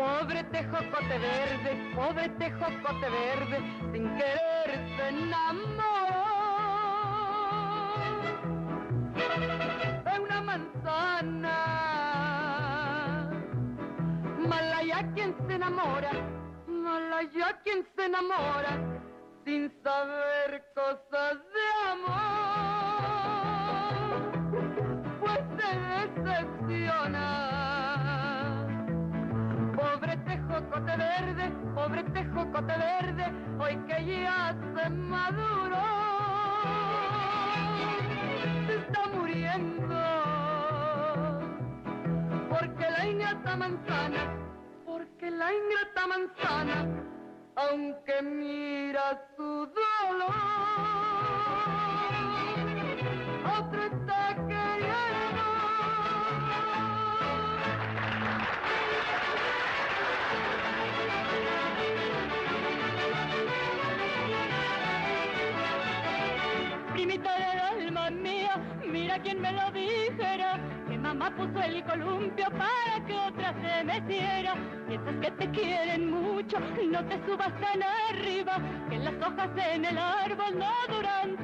Pobre tejocote verde, pobre tejocote verde, sin querer se enamoró de una manzana. Malaya quien se enamora, malaya quien se enamora, sin saber cosas de amor, pues se decepciona tejocote verde, hoy que ya se maduró, se está muriendo, porque la ingrata manzana, porque la ingrata manzana, aunque mira su dolor, primita del alma mía, mira quien me lo dijera, que mamá puso el columpio para que otra se metiera. Piensas que te quieren mucho, no te subas tan arriba, que las hojas en el árbol no duran